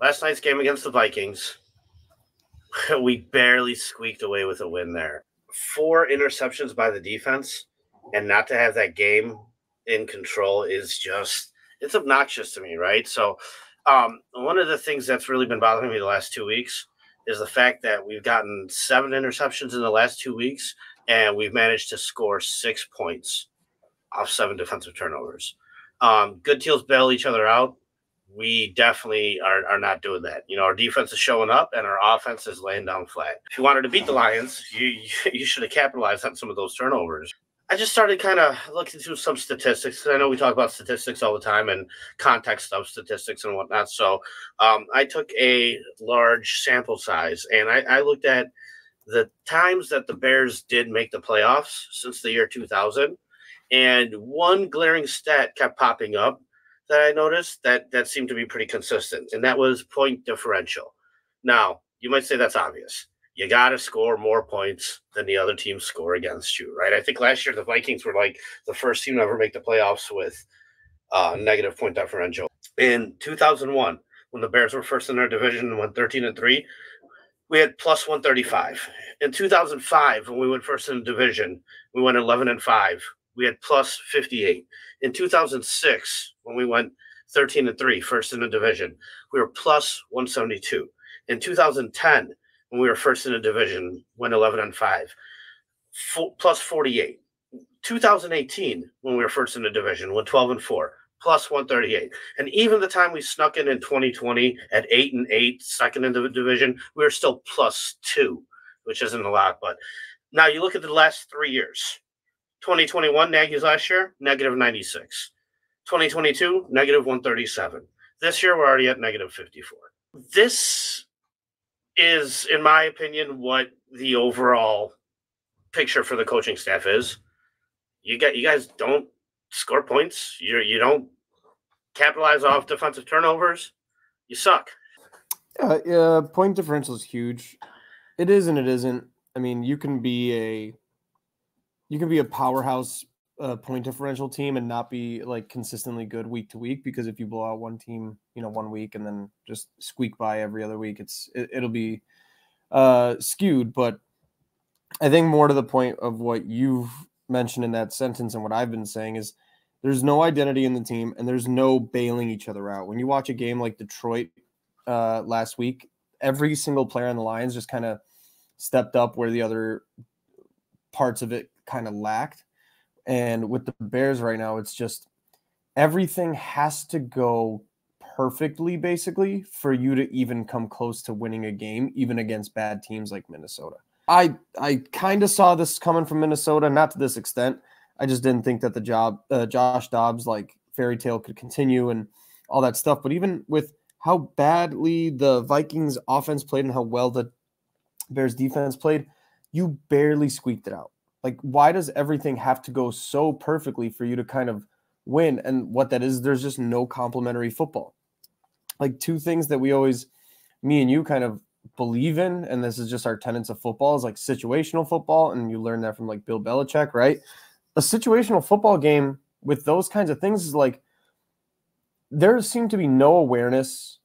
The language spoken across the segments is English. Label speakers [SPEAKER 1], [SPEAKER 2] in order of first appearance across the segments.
[SPEAKER 1] last night's game against the Vikings, we barely squeaked away with a win there. Four interceptions by the defense, and not to have that game in control is just it's obnoxious to me, right? So, um, one of the things that's really been bothering me the last two weeks is the fact that we've gotten seven interceptions in the last two weeks, and we've managed to score six points off seven defensive turnovers. Um, good teams bail each other out. We definitely are, are not doing that. You know, our defense is showing up and our offense is laying down flat. If you wanted to beat the Lions, you you should have capitalized on some of those turnovers. I just started kind of looking through some statistics. I know we talk about statistics all the time and context of statistics and whatnot. So um, I took a large sample size and I, I, looked at the times that the Bears did make the playoffs since the year 2000. And one glaring stat kept popping up that I noticed that that seemed to be pretty consistent, and that was point differential. Now, you might say that's obvious you got to score more points than the other teams score against you, right? I think last year the Vikings were like the first team to ever make the playoffs with uh, negative point differential. In 2001, when the Bears were first in their division and went 13 and 3, we had plus 135. In 2005, when we went first in the division, we went 11 and 5. We had plus 58. In 2006, when we went 13 and 3, first in the division, we were plus 172. In 2010, when we were first in the division, went 11 and 5, Four, plus 48. 2018, when we were first in the division, went 12 and 4, plus 138. And even the time we snuck in in 2020 at 8 and 8, second in the division, we were still plus 2, which isn't a lot. But now you look at the last three years 2021, Nagy's last year, negative 96. 2022, negative 137. This year, we're already at negative 54. This is, in my opinion, what the overall picture for the coaching staff is. You get you guys don't score points. You you don't capitalize off defensive turnovers. You suck.
[SPEAKER 2] Uh, yeah, point differential is huge. It is and it isn't. I mean, you can be a you can be a powerhouse uh, point differential team and not be like consistently good week to week because if you blow out one team, you know, one week and then just squeak by every other week, it's it, it'll be uh, skewed. But I think more to the point of what you've mentioned in that sentence and what I've been saying is there's no identity in the team and there's no bailing each other out. When you watch a game like Detroit uh, last week, every single player on the Lions just kind of stepped up where the other parts of it kind of lacked. And with the Bears right now, it's just everything has to go perfectly, basically, for you to even come close to winning a game, even against bad teams like Minnesota. I I kind of saw this coming from Minnesota, not to this extent. I just didn't think that the job uh, Josh Dobbs like fairy tale could continue and all that stuff. But even with how badly the Vikings offense played and how well the Bears defense played, you barely squeaked it out. Like, why does everything have to go so perfectly for you to kind of win? And what that is, there's just no complimentary football. Like, two things that we always, me and you, kind of believe in, and this is just our tenets of football, is like situational football. And you learn that from like Bill Belichick, right? A situational football game with those kinds of things is like, there seemed to be no awareness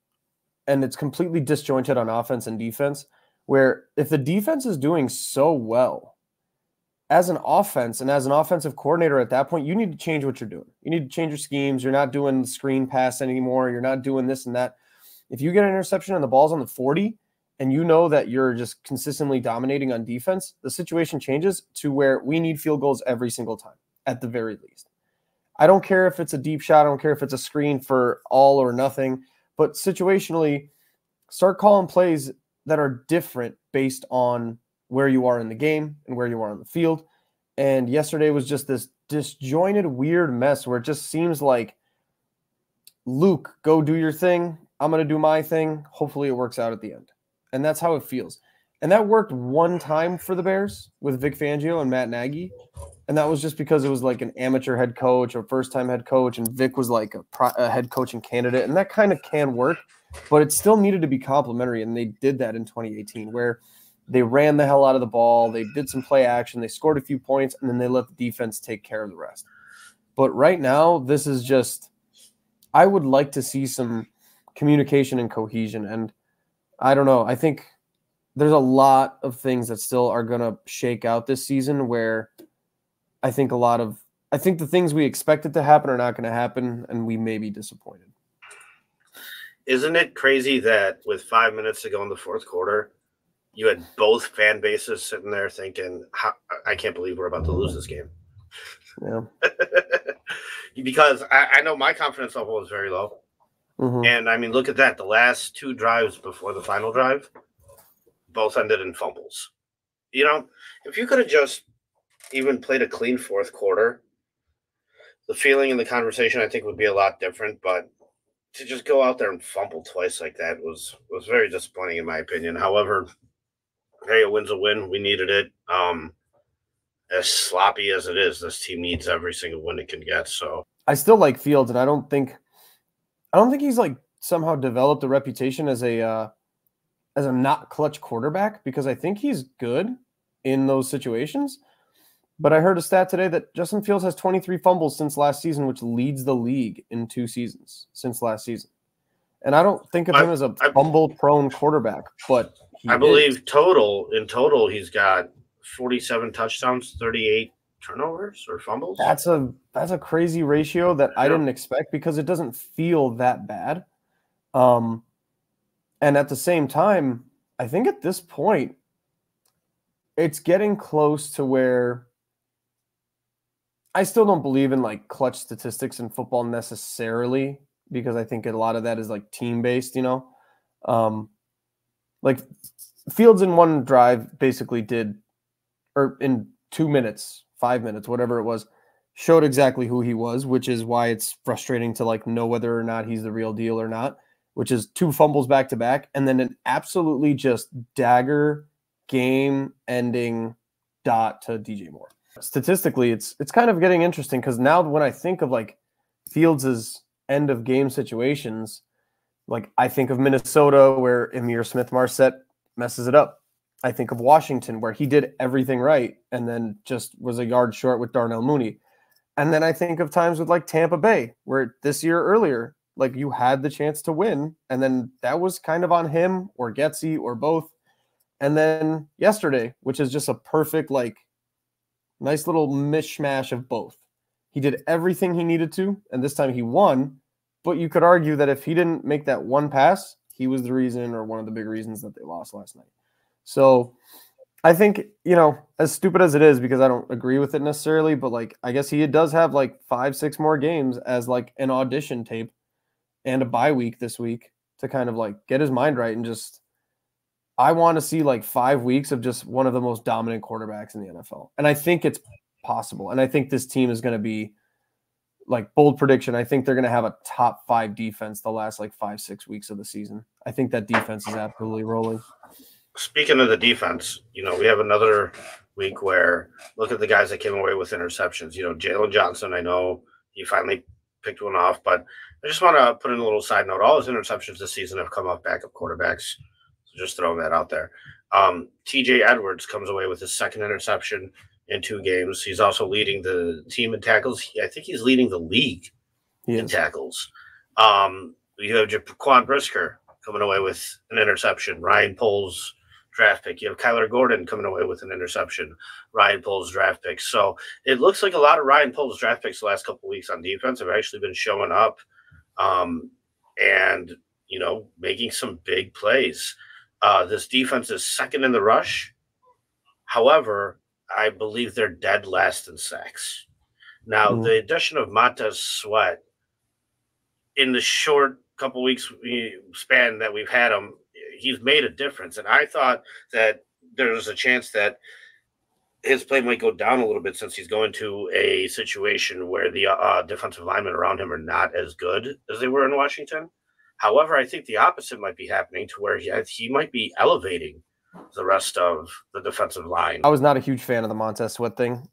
[SPEAKER 2] and it's completely disjointed on offense and defense. Where if the defense is doing so well, as an offense and as an offensive coordinator at that point, you need to change what you're doing. You need to change your schemes. You're not doing screen pass anymore. You're not doing this and that. If you get an interception and the ball's on the 40 and you know that you're just consistently dominating on defense, the situation changes to where we need field goals every single time, at the very least. I don't care if it's a deep shot, I don't care if it's a screen for all or nothing, but situationally, start calling plays that are different based on where you are in the game and where you are on the field. And yesterday was just this disjointed, weird mess where it just seems like Luke, go do your thing. I'm going to do my thing. Hopefully, it works out at the end. And that's how it feels. And that worked one time for the Bears with Vic Fangio and Matt Nagy. And that was just because it was like an amateur head coach or first time head coach. And Vic was like a, pro- a head coaching candidate. And that kind of can work, but it still needed to be complimentary. And they did that in 2018, where they ran the hell out of the ball. They did some play action. They scored a few points, and then they let the defense take care of the rest. But right now, this is just, I would like to see some communication and cohesion. And I don't know. I think there's a lot of things that still are going to shake out this season where I think a lot of I think the things we expected to happen are not going to happen and we may be disappointed.
[SPEAKER 1] Isn't it crazy that with 5 minutes to go in the fourth quarter, you had both fan bases sitting there thinking, I can't believe we're about to lose this game.
[SPEAKER 2] Yeah.
[SPEAKER 1] because I, I, know my confidence level was very low. Mm-hmm. And I mean, look at that. The last two drives before the final drive, both ended in fumbles. You know, if you could have just even played a clean fourth quarter, the feeling and the conversation I think would be a lot different. But to just go out there and fumble twice like that was was very disappointing in my opinion. However, hey, a win's a win. We needed it. Um, as sloppy as it is, this team needs every single win it can get. So
[SPEAKER 2] I still like Fields, and I don't think I don't think he's like somehow developed a reputation as a uh, as a not clutch quarterback because I think he's good in those situations. But I heard a stat today that Justin Fields has 23 fumbles since last season, which leads the league in two seasons since last season. And I don't think of him as a fumble prone quarterback, but
[SPEAKER 1] I believe total in total he's got 47 touchdowns, 38 turnovers or fumbles.
[SPEAKER 2] That's a that's a crazy ratio that I didn't expect because it doesn't feel that bad. Um and at the same time, I think at this point it's getting close to where I still don't believe in like clutch statistics in football necessarily because I think a lot of that is like team based, you know. Um like Fields in one drive basically did or in two minutes, five minutes, whatever it was, showed exactly who he was, which is why it's frustrating to like know whether or not he's the real deal or not, which is two fumbles back to back and then an absolutely just dagger game ending dot to DJ Moore. Statistically, it's it's kind of getting interesting because now when I think of like Fields's end of game situations, like I think of Minnesota where Ihmir Smith-Marsette messes it up. I think of Washington, where he did everything right and then just was a yard short with Darnell Mooney. And then I think of times with like Tampa Bay, where this year earlier, like you had the chance to win, and then that was kind of on him or Getsy or both. And then yesterday, which is just a perfect, like, nice little mishmash of both. He did everything he needed to, and this time he won. But you could argue that if he didn't make that one pass, he was the reason or one of the big reasons that they lost last night. So I think, you know, as stupid as it is, because I don't agree with it necessarily, but like I guess he does have like five, six more games as like an audition tape and a bye week this week to kind of like get his mind right and just I want to see like five weeks of just one of the most dominant quarterbacks in the NFL. And I think it's possible. And I think this team is going to be like bold prediction. I think they're going to have a top five defense the last like five, six weeks of the season. I think that defense is absolutely rolling
[SPEAKER 1] speaking of the defense, you know, we have another week where look at the guys that came away with interceptions. You know, Jaylon Johnson, I know he finally picked one off, but I just want to put in a little side note. All his interceptions this season have come off backup quarterbacks. So just throwing that out there. Um, TJ Edwards comes away with his second interception in two games. He's also leading the team in tackles. I think he's leading the league in tackles. Um, you have Jaquan Brisker coming away with an interception. Ryan Poles draft pick. You have Kyler Gordon coming away with an interception. Ryan Poles draft pick. So it looks like a lot of Ryan Poles draft picks the last couple weeks on defense have actually been showing up, um, and you know making some big plays. Uh, this defense is second in the rush. However, I believe they're dead last in sacks. Now, mm-hmm. the addition of Montez Sweat in the short couple weeks span that we've had him he's made a difference. And I thought that there's a chance that his play might go down a little bit since he's going to a situation where the uh, defensive linemen around him are not as good as they were in Washington. However, I think the opposite might be happening to where he, he might be elevating the rest of the defensive line.
[SPEAKER 2] I was not a huge fan of the Montez Sweat thing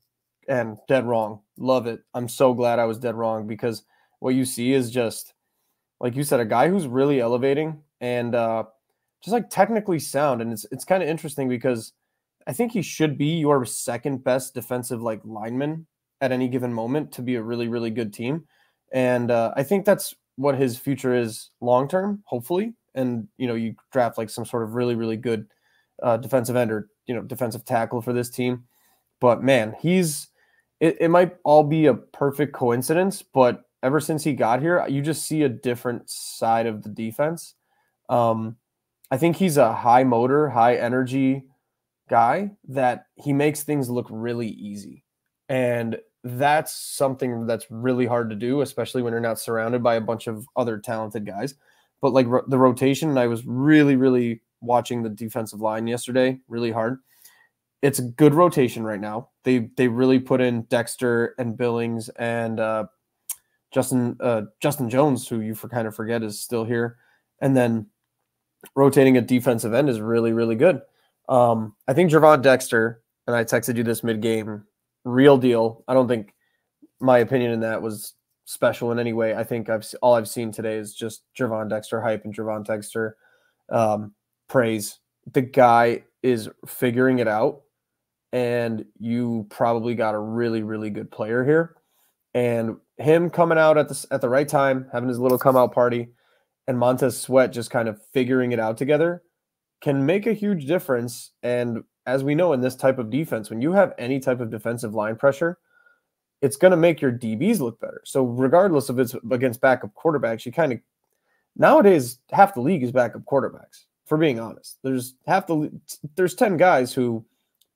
[SPEAKER 2] and dead wrong. Love it. I'm so glad I was dead wrong because what you see is just, like you said, a guy who's really elevating and uh, just like technically sound. And it's it's kind of interesting because I think he should be your second best defensive like lineman at any given moment to be a really really good team. And uh, I think that's what his future is long term, hopefully, and you know you draft like some sort of really really good uh, defensive end or you know defensive tackle for this team. But man, he's it, it might all be a perfect coincidence, but ever since he got here, you just see a different side of the defense. Um, I think he's a high motor, high energy guy that he makes things look really easy. And that's something that's really hard to do, especially when you're not surrounded by a bunch of other talented guys. But like ro- the rotation, I was really, really watching the defensive line yesterday, really hard. It's a good rotation right now. They they really put in Dexter and Billings and uh, Justin uh, Justin Jones, who you for kind of forget is still here, and then rotating a defensive end is really really good. Um, I think Gervon Dexter and I texted you this mid game, real deal. I don't think my opinion in that was special in any way. I think I've all I've seen today is just Gervon Dexter hype and Gervon Dexter um, praise. The guy is figuring it out, and you probably got a really really good player here. And him coming out at the at the right time, having his little come out party, and Montez Sweat just kind of figuring it out together can make a huge difference. And as we know in this type of defense, when you have any type of defensive line pressure, it's going to make your DBs look better. So regardless of it's against backup quarterbacks, you kind of nowadays half the league is backup quarterbacks. For being honest, there's half the there's ten guys who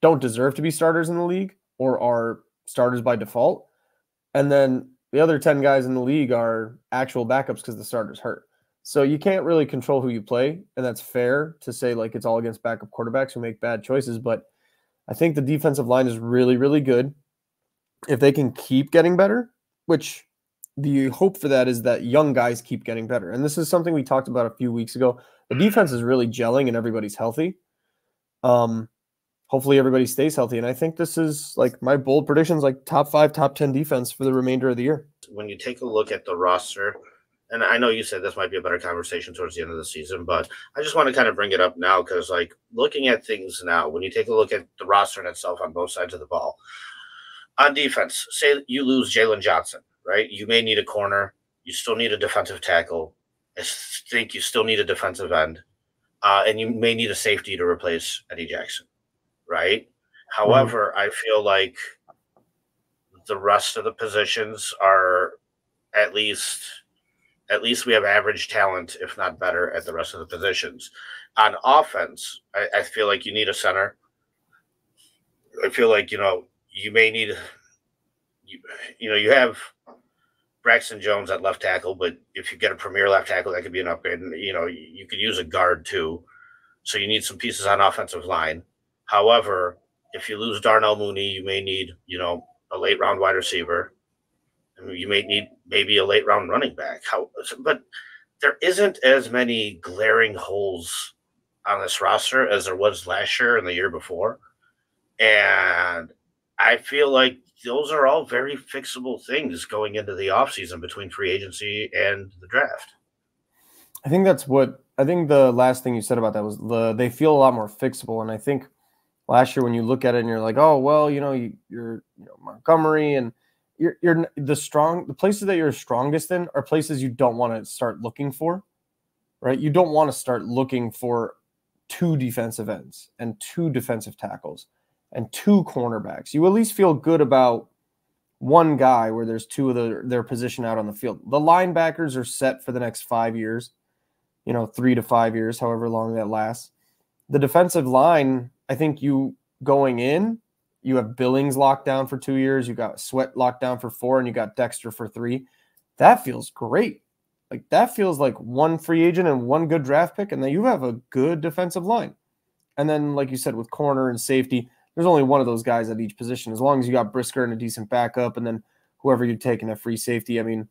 [SPEAKER 2] don't deserve to be starters in the league or are starters by default, and then the other 10 guys in the league are actual backups because the starter's hurt. So you can't really control who you play, and that's fair to say like it's all against backup quarterbacks who make bad choices. But I think the defensive line is really, really good. If they can keep getting better, which the hope for that is that young guys keep getting better. And this is something we talked about a few weeks ago. The defense is really gelling and everybody's healthy. Um, hopefully everybody stays healthy. And I think this is like my bold predictions, like top five, top 10 defense for the remainder of the year.
[SPEAKER 1] When you take a look at the roster, and I know you said this might be a better conversation towards the end of the season, but I just want to kind of bring it up now because, like, looking at things now, when you take a look at the roster in itself on both sides of the ball, on defense, say you lose Jaylon Johnson, right? You may need a corner. You still need a defensive tackle. I think you still need a defensive end. Uh, and you may need a safety to replace Eddie Jackson right? However, mm-hmm. I feel like the rest of the positions are at least at least we have average talent, if not better, at the rest of the positions. On offense, I, I feel like you need a center. I feel like you know you may need you, you know you have Braxton Jones at left tackle, but if you get a premier left tackle, that could be an upgrade. And you know you could use a guard too, so you need some pieces on offensive line. However, if you lose Darnell Mooney, you may need, you know, a late round wide receiver. You may need maybe a late round running back. How, but there isn't as many glaring holes on this roster as there was last year and the year before. And I feel like those are all very fixable things going into the offseason between free agency and the draft.
[SPEAKER 2] I think that's what I think the last thing you said about that was the they feel a lot more fixable. And I think last year when you look at it and you're like, oh well, you know, you, are you know Montgomery and you're you're the strong the places that you're strongest in are places you don't want to start looking for, right? You don't want to start looking for two defensive ends and two defensive tackles and two cornerbacks. You at least feel good about one guy where there's two of the, their position out on the field. The linebackers are set for the next five years, you know, three to five years, however long that lasts. The defensive line I think you going in, you have Billings locked down for two years, you got Sweat locked down for four, and you got Dexter for three. That feels great. Like that feels like one free agent and one good draft pick, and then you have a good defensive line. And then, like you said, with corner and safety, there's only one of those guys at each position. As long as you got Brisker and a decent backup, and then whoever you're taking a free safety. I mean,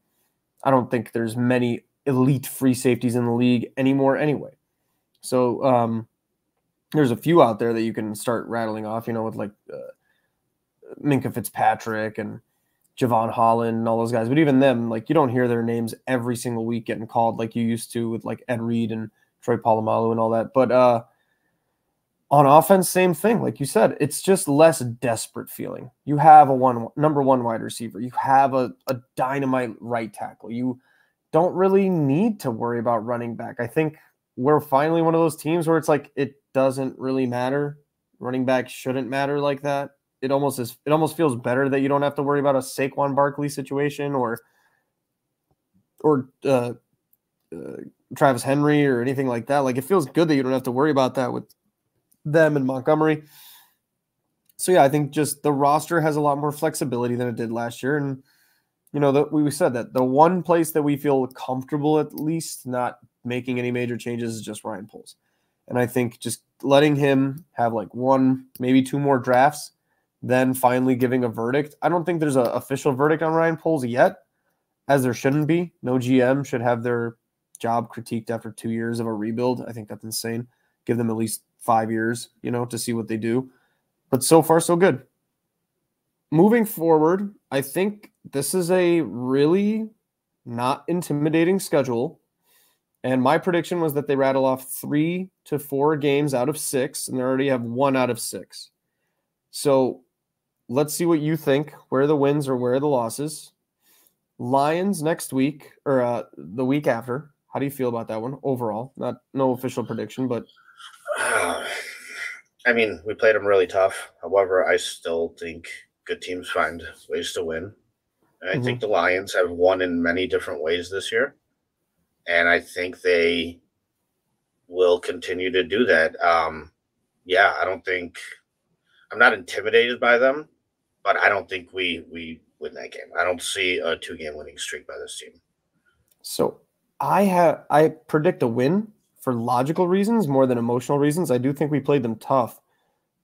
[SPEAKER 2] I don't think there's many elite free safeties in the league anymore, anyway. So, um, there's a few out there that you can start rattling off, you know, with like uh, Minkah Fitzpatrick and Jevon Holland and all those guys. But even them, like you don't hear their names every single week getting called like you used to with like Ed Reed and Troy Polamalu and all that. But uh, on offense, same thing. Like you said, it's just less desperate feeling. You have a one number one wide receiver. You have a, a dynamite right tackle. You don't really need to worry about running back. I think we're finally one of those teams where it's like it doesn't really matter. Running back shouldn't matter like that. It almost is. It almost feels better that you don't have to worry about a Saquon Barkley situation or or uh, uh, Travis Henry or anything like that. Like it feels good that you don't have to worry about that with them and Montgomery. So yeah, I think just the roster has a lot more flexibility than it did last year, and you know that we said that the one place that we feel comfortable at least not making any major changes is just Ryan Poles, and I think just letting him have like one, maybe two more drafts, then finally giving a verdict. I don't think there's an official verdict on Ryan Poles yet, as there shouldn't be. No GM should have their job critiqued after two years of a rebuild. I think that's insane. Give them at least five years, you know, to see what they do. But so far, so good. Moving forward, I think this is a really not intimidating schedule. And my prediction was that they rattle off three to four games out of six, and they already have one out of six. So let's see what you think. Where are the wins or where are the losses? Lions next week or uh, the week after. How do you feel about that one overall? Not no official prediction, but
[SPEAKER 1] I mean, we played them really tough. However, I still think good teams find ways to win. And I mm-hmm. think the Lions have won in many different ways this year. And I think they will continue to do that. Um, yeah, I don't think I'm not intimidated by them, but I don't think we we win that game. I don't see a two game winning streak by this team.
[SPEAKER 2] So I have I predict a win for logical reasons more than emotional reasons. I do think we played them tough,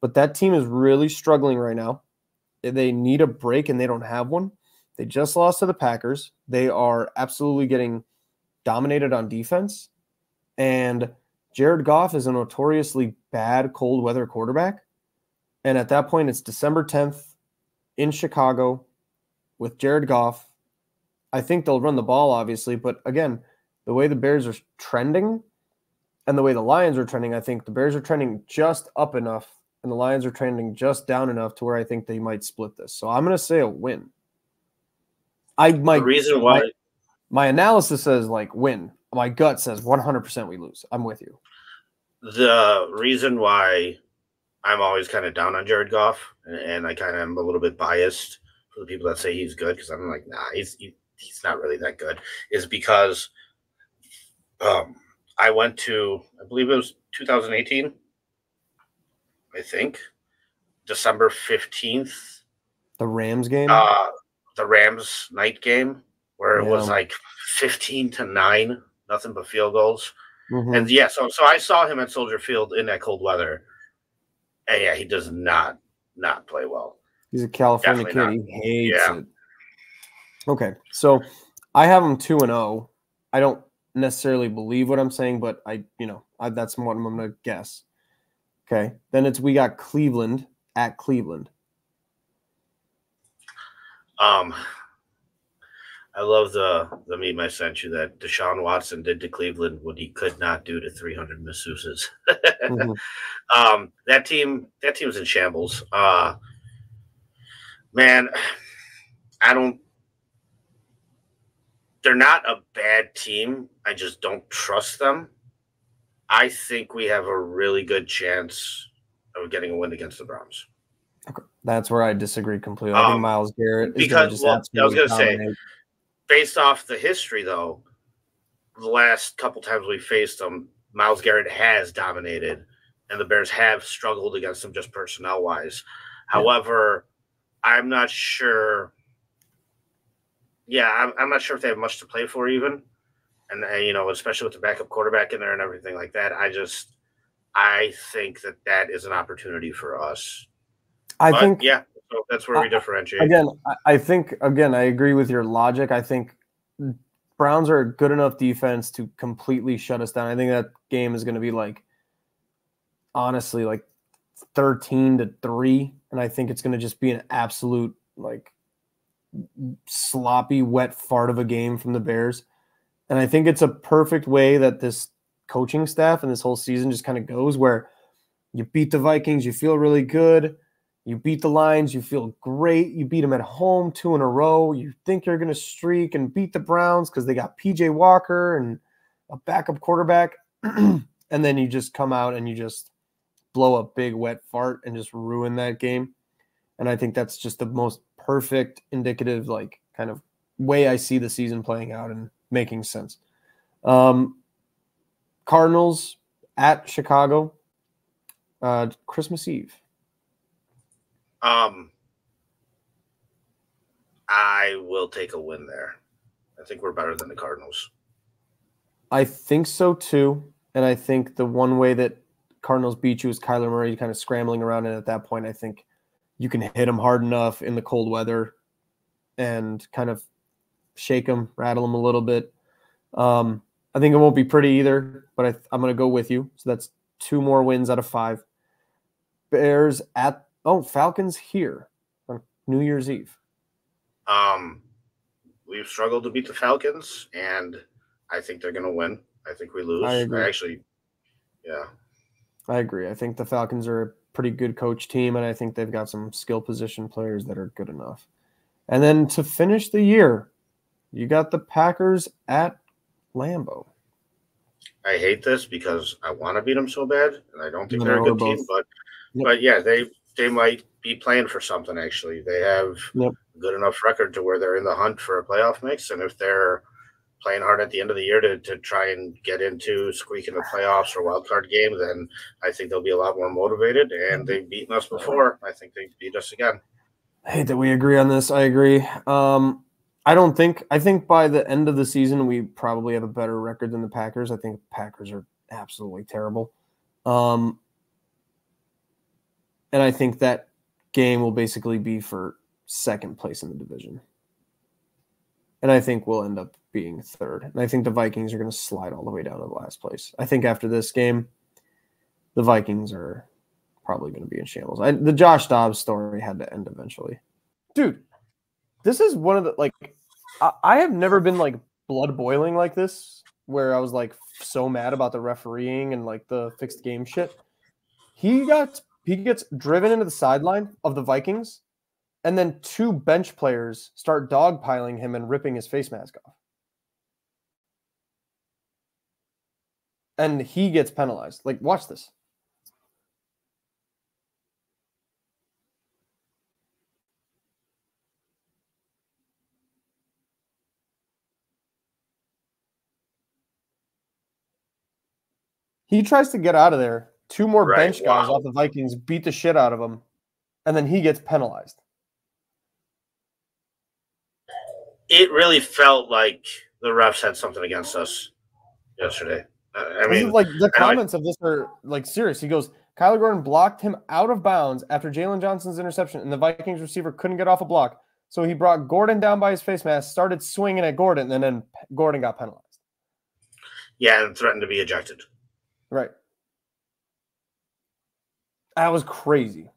[SPEAKER 2] but that team is really struggling right now. They need a break and they don't have one. They just lost to the Packers. They are absolutely getting dominated on defense. And Jared Goff is a notoriously bad cold weather quarterback. And at that point, it's December 10th in Chicago with Jared Goff. I think they'll run the ball, obviously. But again, the way the Bears are trending, and the way the Lions are trending, I think the Bears are trending just up enough and the Lions are trending just down enough to where I think they might split this. So I'm going to say a win. I my
[SPEAKER 1] the reason why
[SPEAKER 2] my, my analysis says like win. My gut says 100% we lose. I'm with you.
[SPEAKER 1] The reason why I'm always kind of down on Jared Goff and, and I kind of am a little bit biased for the people that say he's good because I'm like, nah, he's he, he's not really that good, is because um I went to, I believe it was 2018, I think, December 15th.
[SPEAKER 2] The Rams game?
[SPEAKER 1] Uh, the Rams night game, where it yeah. was like 15 to 9, nothing but field goals. Mm-hmm. And yeah, so so I saw him at Soldier Field in that cold weather. And yeah, he does not not play well.
[SPEAKER 2] He's a California Definitely kid. Not. He hates yeah. it. Okay, so I have him two and zero. Oh. I don't necessarily believe what I'm saying, but I, you know, I, that's what I'm going to guess. Okay. Then it's we got Cleveland at Cleveland.
[SPEAKER 1] Um, I love the the meme I sent you that Deshaun Watson did to Cleveland what he could not do to 300 masseuses. mm-hmm. um, that team, that team's in shambles. Uh, man, I don't they're not a bad team. I just don't trust them. I think we have a really good chance of getting a win against the Browns.
[SPEAKER 2] Okay. That's where I disagree completely. I think um, Myles Garrett
[SPEAKER 1] because well, I was going to say, based off the history though, the last couple times we faced them, Myles Garrett has dominated, and the Bears have struggled against them just personnel wise. Yeah. However, I'm not sure yeah, I'm, I'm not sure if they have much to play for even, and uh, you know, especially with the backup quarterback in there and everything like that. I just, I think that that is an opportunity for us.
[SPEAKER 2] I but, think,
[SPEAKER 1] yeah, so that's where we differentiate.
[SPEAKER 2] Again, I think again, I agree with your logic. I think Browns are a good enough defense to completely shut us down. I think that game is going to be like, honestly, like 13 to 3. And I think it's going to just be an absolute like sloppy, wet fart of a game from the Bears. And I think it's a perfect way that this coaching staff and this whole season just kind of goes where you beat the Vikings, you feel really good. You beat the Lions, you feel great. You beat them at home two in a row. You think you're going to streak and beat the Browns because they got PJ Walker and a backup quarterback. and then you just come out and you just blow a big wet fart and just ruin that game. And I think that's just the most perfect indicative, like kind of way I see the season playing out and making sense. Um, Cardinals at Chicago, uh, Christmas Eve.
[SPEAKER 1] Um, I will take a win there. I think we're better than the Cardinals.
[SPEAKER 2] I think so too. And I think the one way that Cardinals beat you is Kyler Murray kind of scrambling around. And at that point, I think you can hit them hard enough in the cold weather and kind of shake them, rattle them a little bit. Um, I think it won't be pretty either, but I, I'm going to go with you. So that's two more wins out of five. Bears at oh Falcons here on New Year's Eve.
[SPEAKER 1] Um, we've struggled to beat the Falcons, and I think they're going to win. I think we lose. I, I actually, yeah,
[SPEAKER 2] I agree. I think the Falcons are pretty good coach team, and I think they've got some skill position players that are good enough. And then to finish the year, you got the Packers at Lambeau.
[SPEAKER 1] I hate this because I want to beat them so bad, and I don't think they're a good team. But yep. but yeah, they they might be playing for something. Actually, they have yep. a good enough record to where they're in the hunt for a playoff mix, and if they're playing hard at the end of the year to, to try and get into squeaking the playoffs or wild card game, then I think they'll be a lot more motivated. And they've beaten us before. I think they beat us again.
[SPEAKER 2] I hate that we agree on this. I agree. Um, I don't think. I think by the end of the season, we probably have a better record than the Packers. I think Packers are absolutely terrible. Um, and I think that game will basically be for second place in the division. And I think we'll end up being third. And I think the Vikings are going to slide all the way down to the last place. I think after this game, the Vikings are probably going to be in shambles. I, the Josh Dobbs story had to end eventually. Dude, this is one of the like I, I have never been like blood boiling like this where I was like so mad about the refereeing and like the fixed game shit. He got he gets driven into the sideline of the Vikings, and then two bench players start dogpiling him and ripping his face mask off. And he gets penalized. Like, watch this. He tries to get out of there. Two more right, bench guys wow. off the Vikings beat the shit out of him, and then he gets penalized.
[SPEAKER 1] It really felt like the refs had something against us yesterday. I mean,
[SPEAKER 2] like the comments I, of this are like serious. He goes, Kyler Gordon blocked him out of bounds after Jaylon Johnson's interception, and the Vikings receiver couldn't get off a block. So he brought Gordon down by his face mask, started swinging at Gordon, and then Gordon got penalized.
[SPEAKER 1] Yeah, and threatened to be ejected.
[SPEAKER 2] Right. That was crazy.